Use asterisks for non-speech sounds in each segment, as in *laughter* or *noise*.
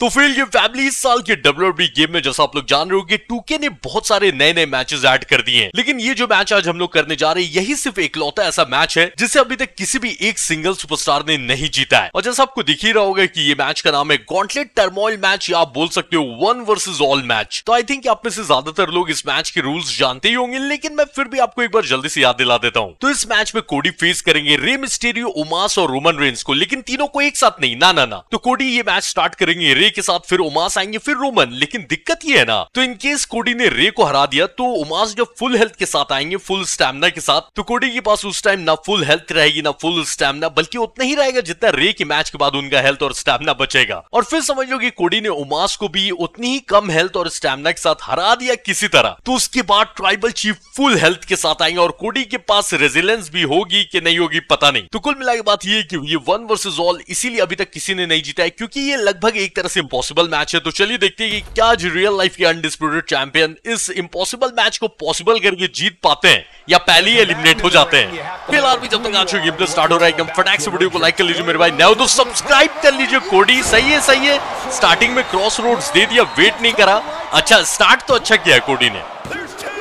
तो फिर ये फैमिली इस साल के डब्ल्यूडब्ल्यूई गेम में, जैसा आप लोग जान रहे हो कि टूके ने बहुत सारे नए नए मैचेस ऐड कर दिए हैं। लेकिन ये जो मैच आज हम लोग करने जा रहे हैं, यही सिर्फ़ एकलौता ऐसा मैच है, जिसे अभी तक किसी भी एक सिंगल सुपरस्टार ने नहीं जीता है। और जैसा आपको दिख ही रहा होगा कि ये मैच का नाम है गॉन्टलेट टर्मोइल मैच या आप बोल सकते हो वन वर्सेज ऑल मैच तो आई थिंक आप में से ज़्यादातर लोग इस मैच के रूल्स जानते ही होंगे, लेकिन मैं फिर भी आपको एक बार जल्दी से याद दिला देता हूँ। तो इस मैच में कोडी फेस करेंगे रेम मिस्टेरियो उमास और रोमन रेंस को, लेकिन तीनों को एक साथ नहीं, ना ना ना। तो कोडी ये मैच स्टार्ट करेंगे रे के साथ फिर उमास आएँगे, फिर रोमन। लेकिन दिक्कत ये है ना तो इनकेस कोडी ने रे को हरा दिया तो उमास जब फुल हेल्थ के साथ आएँगे फुल स्टैमिना के साथ तो कोडी के पास उस टाइम ना फुल हेल्थ रहेगी, ना फुल स्टैमिना बल्कि उतना ही रहेगा जितना रे के मैच के बाद उनका हेल्थ और स्टैमिना बचेगा। और फिर समझ लो कि कोडी ने उमास को भी उतनी ही कम हेल्थ और स्टैमिना के साथ हरा दिया किसी तरह तो उसके बाद ट्राइबल चीफ फुल हेल्थ के साथ आएँगे और कोडी के पास रेजिलेंस भी होगी कि नहीं होगी, पता नहीं। तो कुल मिला के बात ये कि ये वन वर्सेज ऑल इसीलिए अभी तक किसी ने नहीं जीता है, क्योंकि ये लगभग एक तरह से इम्पॉसिबल मैच है तो चलिए देखते हैं कि क्या आज रियल लाइफ के अनडिस्प्यूटेड चैंपियन इस इम्पॉसिबल मैच को पॉसिबल करके जीत पाते हैं, या पहले ही एलिमिनेट हो जाते हैं। फ़िलहाल भी जब तक आज गेम प्ले स्टार्ट हो रहा है, एकदम फटाक से वीडियो को लाइक कर लीजिए मेरे भाई। नए तो सब्सक्राइब कर लीजिए, कोडी, सही है सही है। स्टार्टिंग में क्रॉस रोड्स दे दिया वेट नहीं करा। अच्छा स्टार्ट तो अच्छा किया है कोडी ने।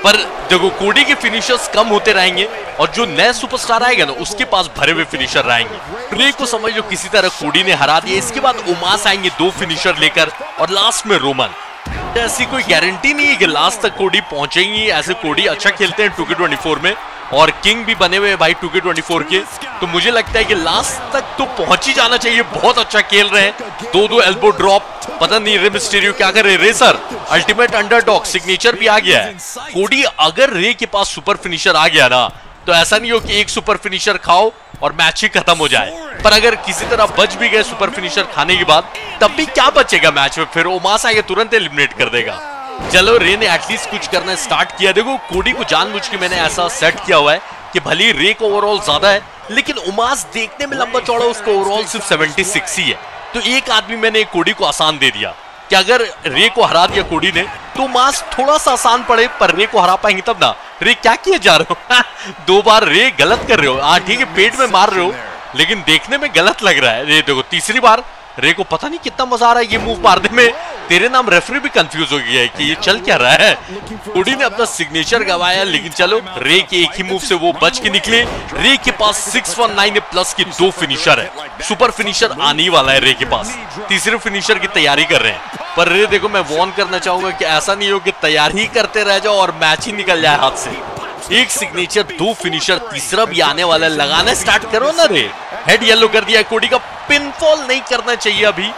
पर देखो कोडी के फिनिशर्स कम होते रहेंगे और जो नए सुपरस्टार आएगा ना, उसके पास भरे हुए फिनिशर रहेंगे। ट्रे को समझ लो किसी तरह कोडी ने हरा दिया, इसके बाद उमास आएँगे दो फिनिशर लेकर और लास्ट में रोमन। ऐसी कोई गारंटी नहीं है कि लास्ट तक कोडी पहुंचेंगी। ऐसे कोडी अच्छा खेलते हैं टू में। और किंग भी बने हुए भाई टू के ट्वेंटी फोर के। तो मुझे लगता है कि लास्ट तक तो पहुँच ही जाना चाहिए। बहुत अच्छा खेल रहे हैं। दो दो एल्बो ड्रॉप पता नहीं रे मिस्टीरियो क्या कर रहे रे सर अल्टीमेट अंडरडॉग सिग्नेचर भी आ गया है। कोडी अगर रे के पास सुपर फिनिशर आ गया ना तो ऐसा नहीं हो कि एक सुपर फिनिशर खाओ और मैच ही खत्म हो जाए। पर अगर किसी तरह बच भी गए सुपर फिनिशर खाने के बाद, तब भी क्या बचेगा मैच में? फिर ओमास आगे तुरंत एलिमिनेट कर देगा। चलो रे ने एटलीस्ट कुछ करना स्टार्ट किया। देखो कोडी को जानबूझ के मैंने ऐसा सेट किया हुआ है कि भले रे को ओवरऑल ज़्यादा है, लेकिन उमास देखने में लंबा चौड़ा उसको ओवरऑल सिर्फ़ 76 ही है। तो एक आदमी मैंने कोडी को आसान दे दिया कि अगर रे को हरा दिया कोडी ने तो मास थोड़ा सा आसान पड़े, पर रे को हरा पाएँगे तब ना। रे क्या किए जा रहे हो? *laughs* दो बार रे गलत कर रहे हो। हाँ ठीक है, पेट में मार रहे हो, लेकिन देखने में गलत लग रहा है। रे देखो, तीसरी बार रे को पता नहीं कितना मज़ा आ रहा है ये मूव मारने में। तेरे नाम रेफरी भी कंफ्यूज हो गया है कि ये चल क्या रहा है? उडी ने अपना सिग्नेचर गवाया, लेकिन चलो रे के एक ही मूव से वो बच के निकले। रे के पास 619 प्लस की दो फिनिशर है। सुपर फिनिशर आने वाला है रे के पास। तीसरे फिनिशर की तैयारी कर रहे हैं। पर रे देखो, मैं वॉर्न करना चाहूँगा कि ऐसा नहीं हो कि तैयारी करते रह जाओ और मैच ही निकल जाए हाथ से। एक सिग्नेचर दो फिनिशर तीसरा भी आने वाला है। लगाना स्टार्ट करो ना रे हेड येलो कर दिया कोडी का पिनफॉल नहीं करना चाहिए अभी।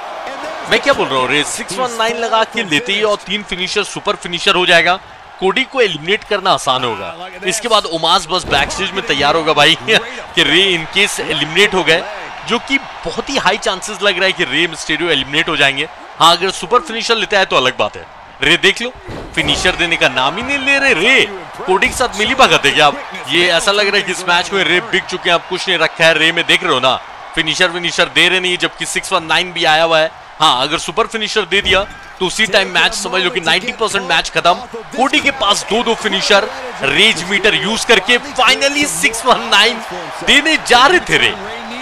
मैं क्या बोल रहा हूँ? सिक्स वन नाइन लगा के लेते ही और तीन फिनिशर सुपर फिनिशर हो जाएगा। कोडी को एलिमिनेट करना आसान होगा। इसके बाद उमास बस बैक स्टेज में तैयार होगा भाई, *laughs* कि रे इनकेस एलिमिनेट हो गए, जो कि बहुत ही हाई चांसेस लग रहा है कि रे मिस्टेरियो एलिमिनेट हो जाएँगे। हाँ अगर सुपर फिनिशर लेता है तो अलग बात है। रे देख लो फिनिशर देने का नाम ही नहीं ले रहे रे कोडी के साथ मिली भगत है क्या ये ऐसा लग रहा है कि इस मैच में रे बिक चुके हैं आप कुछ नहीं रखा है। रे में देख रहे हो ना फिनिशर विनिशर दे रहे नहीं, जबकि सिक्स वन नाइन भी आया हुआ है। हाँ अगर सुपर फिनिशर दे दिया तो उसी टाइम मैच समझ लो कि 90 परसेंट मैच खत्म। कोडी के पास दो दो फिनिशर रेज मीटर यूज़ करके फाइनली 619 देने जा रहे थे रे।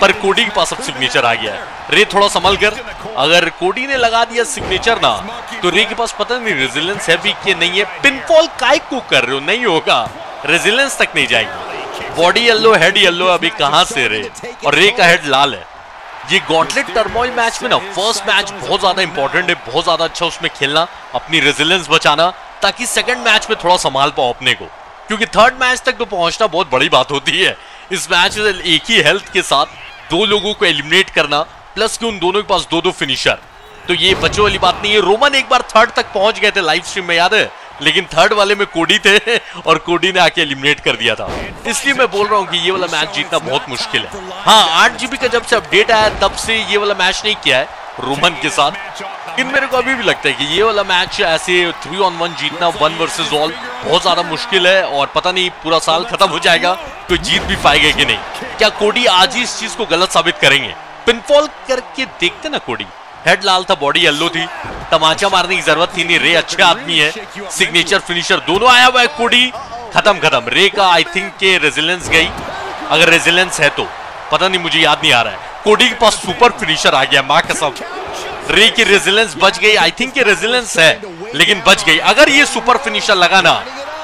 पर कोडी के पास अब सिग्नेचर आ गया है। रे, थोड़ा संभल कर। अगर कोडी ने लगा दिया सिग्नेचर ना तो रे के पास पता नहीं रेजिलेंस है भी कि नहीं है। पिनफॉल काय को कर रहे हो? नहीं होगा। रेजिलेंस तक नहीं जाएगी। बॉडी येलो हेड येलो अभी कहाँ से रे? और रे का हेड लाल है। ये गॉन्टलेट टर्मोइल मैच में ना फ़र्स्ट मैच बहुत ज़्यादा इंपॉर्टेंट है, बहुत ज़्यादा अच्छा उसमें खेलना, अपनी रेजिलेंस बचाना, ताकि सेकंड मैच में थोड़ा संभाल पाओ अपने को। क्योंकि थर्ड मैच तक तो पहुँचना बहुत बड़ी बात होती है। इस मैच में एक ही हेल्थ के साथ दो लोगों को एलिमिनेट करना प्लस कि उन दोनों के पास दो दो फिनिशर तो ये बच्चों वाली बात नहीं है। रोमन एक बार थर्ड तक पहुँच गए थे लाइव स्ट्रीम में, याद है? लेकिन थर्ड वाले में कोडी थे और कोडी ने आके एलिमिनेट कर दिया था। इसलिए मैं बोल रहा हूँ कि ये वाला मैच जीतना बहुत मुश्किल है। हाँ आठ जीबी का जब से अपडेट आया, तब से ये वाला मैच नहीं किया है रोमन के साथ। लेकिन मेरे को अभी भी लगता है कि ये वाला मैच ऐसे थ्री ऑन वन जीतना वन वर्सेस ऑल बहुत ज़्यादा मुश्किल है और पता नहीं पूरा साल खत्म हो जाएगा तो जीत भी पाएगा कि नहीं। क्या कोडी आज ही इस चीज़ को गलत साबित करेंगे? पिनफॉल करके देखते ना कोडी। हेड लाल था बॉडी येलो थी। तमाचा मारने की ज़रूरत थी नहीं रे अच्छे आदमी है। सिग्नेचर फिनिशर दोनों आया हुआ है कोडी खत्म खत्म। रे का आई थिंक के रेजिलेंस गई। अगर रेजिलेंस है तो। पता नहीं, मुझे याद नहीं आ रहा है। कोडी के पास सुपर फिनिशर आ गया, माँ कसम। रे की रेजिलेंस बच गई। आई थिंक रेजिलेंस है, लेकिन बच गई। अगर ये सुपर फिनिशर लगा ना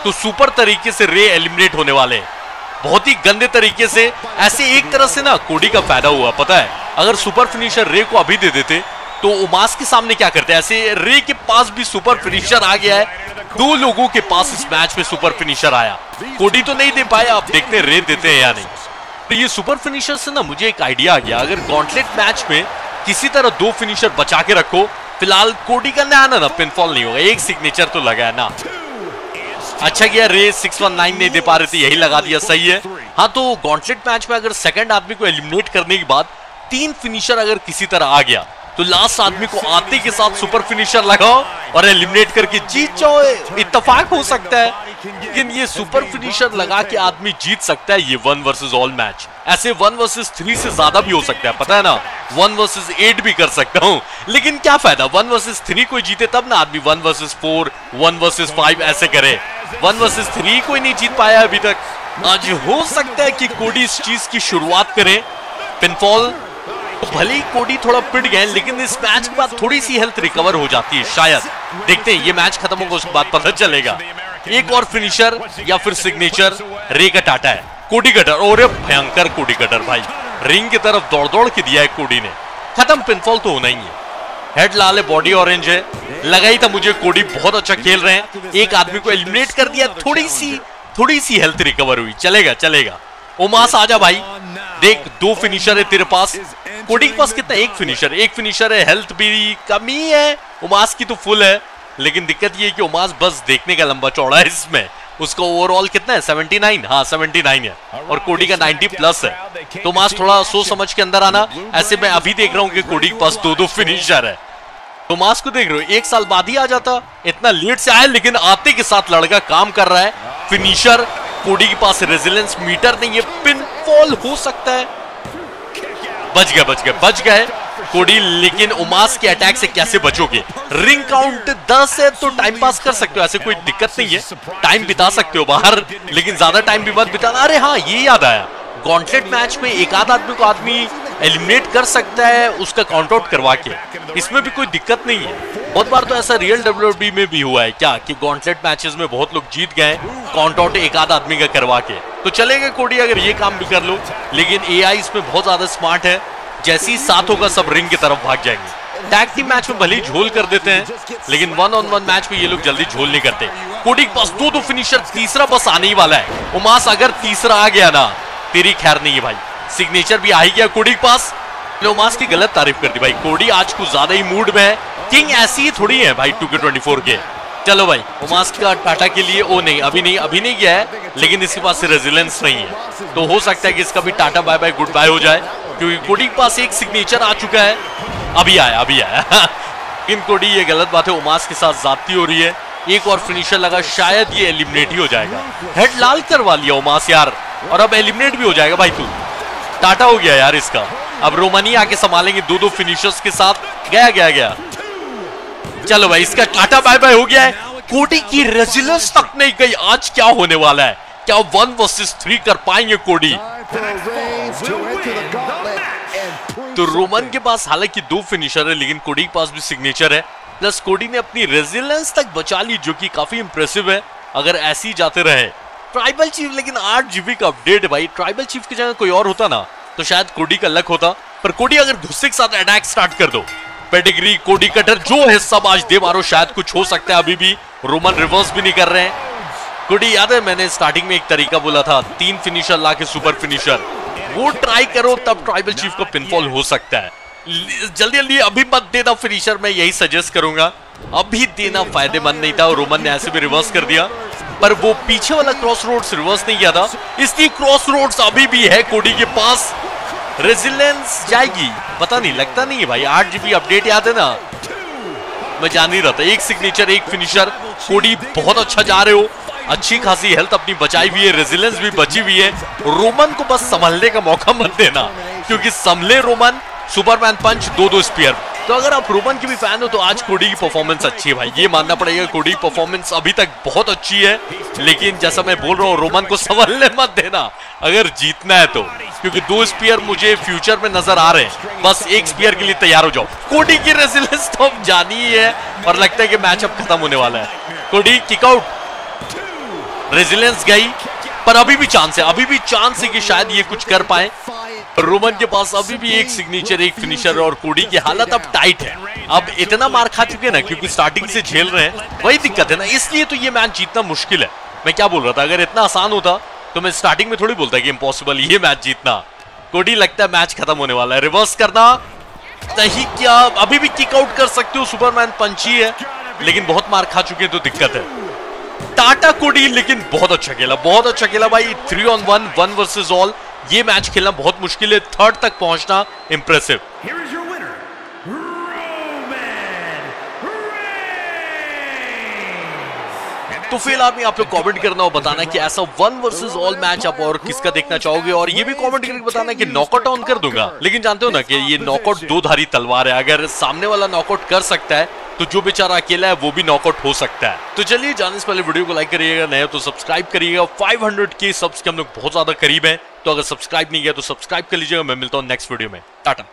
तो सुपर तरीके से रे एलिमिनेट होने वाले बहुत ही गंदे तरीके से, ऐसे एक तरह से ना कोडी का फ़ायदा हुआ, पता है? अगर सुपर फिनिशर रे को अभी दे देते तो उमास के सामने क्या करते हैं? ऐसे रे के पास भी सुपर फिनिशर आ गया है। दो लोगों के पास इस मैच में सुपर फिनिशर आया। कोडी तो नहीं दे पाया। अब देखते रेत देते हैं या नहीं। तो ये सुपर फिनिशर से ना मुझे एक आइडिया आ गया। अगर गॉन्टलेट मैच में किसी तरह दो फिनिशर बचा के रखो, फ़िलहाल कोडी का ना ना पिनफॉल नहीं होगा। एक सिग्नेचर तो लगा है ना। अच्छा किया रे 619 नहीं दे पा रहे थे, यही लगा दिया, सही है। हाँ तो गॉन्टलेट मैच में अगर सेकंड आदमी को एलिमिनेट करने के बाद तीन फिनिशर अगर किसी तरह आ गया तो लास्ट आदमी को आते के साथ सुपर फिनिशर लगाओ और एलिमिनेट करके जीत जाओ। इतफाक हो सकता है, लेकिन ये सुपर फिनिशर लगा के आदमी जीत सकता है, ये वन वर्सेस ऑल मैच ऐसे वन वर्सेस थ्री से ज़्यादा भी हो सकता है, पता है ना? वन वर्सेस एट भी कर सकता हूँ। लेकिन क्या फ़ायदा? वन वर्सेस थ्री कोई जीते, तब ना आदमी one versus four one versus five ऐसे करे। वन वर्सेस थ्री कोई नहीं जीत पाया अभी तक। आज हो सकता है कि कोडी इस चीज़ की शुरुआत करे। पिनफॉल भले ही कोडी थोड़ा पिट गए लेकिन इस मैच के बाद थोड़ी सी हेल्थ रिकवर हो जाती है, शायद। देखते हैं, ये मैच खत्म होगा, उसके बाद पता चलेगा। एक और फिनिशर या फिर सिग्नेचर रे का टाटा है। कोडी कटर और भयंकर कोडी कटर भाई। रिंग की तरफ़ दौड़ दौड़ के दिया है कोडी ने। खत्म पिनफॉल तो होना ही है। हेड लाल है बॉडी ऑरेंज है। लगा ही था मुझे कोडी बहुत अच्छा खेल रहे हैं। एक आदमी को एलिमिनेट कर दिया, थोड़ी सी थोड़ी सी हेल्थ रिकवर हुई। चलेगा चलेगा। ओमास आजा भाई। देख, दो फिनिशर है तेरे पास। कोडी के पास कितना? एक फिनिशर एक फिनिशर है हेल्थ भी कमी है उमास की तो फुल है लेकिन दिक्कत ये है कि उमास बस देखने का लंबा चौड़ा है इसमें। उसका ओवरऑल कितना है? 79 हाँ 79 है। और कोडी का 90 प्लस है। तो उमास थोड़ा सोच समझ के अंदर आना। ऐसे मैं अभी देख रहा हूँ कि कोडी के पास दो दो फिनिशर है। तो मास को देख रहे हो एक साल बाद ही आ जाता। इतना लेट से आया लेकिन आते के साथ लड़का काम कर रहा है। फिनिशर कोडी के पास रेजिलेंस मीटर नहीं है पिन फॉल हो सकता है। बच गए बच गए बच गए कोडी लेकिन उमास के अटैक से कैसे बचोगे? रिंग काउंट दस है तो टाइम पास कर सकते हो, ऐसे कोई दिक्कत नहीं है। टाइम बिता सकते हो बाहर, लेकिन ज़्यादा टाइम भी मत बिताना अरे हाँ ये याद आया। गॉन्टलेट मैच में एक आध आदमी को आदमी एलिमिनेट कर सकता है, उसका काउंट आउट करवा के। इसमें भी कोई दिक्कत नहीं है। बहुत बार तो ऐसा रियल डब्ल्यू में भी हुआ है क्या कि गॉन्टलेट मैचेस में बहुत लोग जीत गए काउंट आउट एक आध आदमी का करवा के। तो चलेगा कोडी, अगर ये काम भी कर लो, लेकिन ए इसमें बहुत ज़्यादा स्मार्ट है। जैसे ही साथ होगा सब रिंग की तरफ़ भाग जाएँगे। टैग टीम मैच में भले झोल कर देते हैं, लेकिन वन ऑन वन मैच में ये लोग जल्दी झोल नहीं करते। कोडी पास दो दो फिनिशर तीसरा बस आने ही वाला है। उमास, अगर तीसरा आ गया ना, तेरी खैर नहीं है भाई। सिग्नेचर भी आ ही गया कोडी पास। उमास की गलत तारीफ़ कर दी भाई। कोडी आज कुछ ज़्यादा ही मूड में है। किंग ऐसी ही थोड़ी है भाई टू के ट्वेंटी फोर के। चलो भाई उमास का टाटा के लिए ओ नहीं, अभी नहीं अभी नहीं गया है, लेकिन इसके पास रेजिलेंस नहीं है। तो हो सकता है कि इसका भी tata bye bye goodbye हो जाए, क्योंकि कोडी के पास एक सिग्नेचर आ चुका है। अभी आया अभी आया। *laughs* इन कोडी ये गलत बात है उमास के साथ जाती हो रही है। एक और फिनिशर लगा, शायद ये एलिमिनेट ही हो जाएगा। हेड लाल करवा लिया उमास यार, और अब एलिमिनेट भी हो जाएगा भाई तू। टाटा हो गया यार इसका। अब रोमनी आके संभालेंगे दो दो फिनिशर्स के साथ। गया गया गया। चलो भाई, इसका टाटा बाय बाय हो गया है। कोडी की रेजिलेंस तक नहीं गई। आज क्या होने वाला है? क्या वन वर्सेस थ्री कर पाएँगे कोडी? तो रोमन के पास हालाँकि दो फिनिशर है, लेकिन कोडी के पास भी सिग्नेचर है। प्लस कोडी ने अपनी रेजिलेंस तक बचा ली, जो कि काफ़ी इंप्रेसिव है। अगर ऐसे ही जाते रहे। ट्राइबल चीफ लेकिन आठ जीबी का अपडेट भाई। ट्राइबल चीफ की जगह कोई और होता ना। तो शायद कोडी का लक होता, पर कोडी अगर धुस्से के साथ अटैक स्टार्ट कर दो पेडिग्री कोडी कटर जो है सब आज दे मारो, शायद कुछ हो सकता है, अभी भी रोमन रिवर्स भी नहीं कर रहे हैं। कोडी, याद है मैंने स्टार्टिंग में एक तरीका बोला था, तीन फिनिशर ला के सुपर फिनिशर वो ट्राई करो, तब ट्राइबल चीफ को पिनफॉल हो सकता है। जल्दी जल्दी, अभी मत देना फिनिशर मैं यही सजेस्ट करूँगा। अभी देना फ़ायदेमंद नहीं था, और रोमन ने ऐसे भी रिवर्स कर दिया। पर वो पीछे वाला क्रॉस रोड्स रिवर्स नहीं किया था, इसलिए क्रॉस रोड्स अभी भी है कोडी के पास। रेजिलेंस जाएगी। पता नहीं, लगता नहीं है भाई। आठ जीबी अपडेट याद है ना? मैं जान नहीं रहा था। एक सिग्नेचर एक फिनिशर कोडी बहुत अच्छा जा रहे हो। अच्छी खासी हेल्थ अपनी बचाई हुई है। रेजिलेंस भी बची हुई है। रोमन को बस संभलने का मौका मत देना। क्योंकि संभले रोमन सुपरमैन पंच दो दो स्पीयर तो अगर आप रोमन के भी फ़ैन हो तो आज कोडी की परफॉर्मेंस अच्छी है भाई। ये मानना पड़ेगा कोडी की परफॉर्मेंस अभी तक बहुत अच्छी है, लेकिन जैसा मैं बोल रहा हूँ, रोमन को संभलने मत देना। अगर जीतना है तो क्योंकि दो स्पीयर मुझे फ्यूचर में नज़र आ रहे हैं। बस एक स्पीयर के लिए तैयार हो जाओ। कोडी की रेसिलेंस तो अब जानी ही है, और लगता है कि मैच अब खत्म होने वाला है। कोडी किकआउट रेजिलेंस गई। पर अभी भी चांस है, अभी भी चांस है कि शायद ये कुछ कर पाए। रोमन के पास अभी भी एक सिग्नेचर एक फिनिशर और कोडी की हालत अब टाइट है। अब इतना मार खा चुके ना, क्योंकि स्टार्टिंग से झेल रहे हैं, वही दिक्कत है ना। इसलिए तो ये मैच जीतना मुश्किल है। मैं क्या बोल रहा था? अगर इतना आसान होता तो मैं स्टार्टिंग में थोड़ी बोलता कि इम्पॉसिबल ये मैच जीतना। कोडी लगता है मैच खत्म होने वाला है। रिवर्स करना, नहीं, क्या अभी भी किक आउट कर सकते हो। सुपरमैन पंची है, लेकिन बहुत मार खा चुके हैं तो दिक्कत है। टाटा कोडी लेकिन बहुत अच्छा खेला बहुत अच्छा खेला भाई। Three on one one versus all ये मैच खेलना बहुत मुश्किल है थर्ड तक पहुँचना इंप्रेसिव तो फ़िलहाल में आप लोग कमेंट करना और बताना कि ऐसा वन वर्सेस ऑल मैच आप और किसका देखना चाहोगे? और ये भी कमेंट करके बताना कि नॉकआउट ऑन कर दूँगा। लेकिन जानते हो ना कि ये नॉकआउट दो धारी तलवार है। अगर सामने वाला नॉकआउट कर सकता है तो जो बेचारा अकेला है, वो भी नॉकआउट हो सकता है। तो चलिए, जाने से पहले वीडियो को लाइक करिएगा नए तो सब्सक्राइब करिएगा। 500 के सब्स के हम लोग बहुत ज़्यादा करीब है। तो अगर सब्सक्राइब नहीं किया तो सब्सक्राइब कर लीजिएगा। मैं मिलता हूँ नेक्स्ट वीडियो में। टाटा।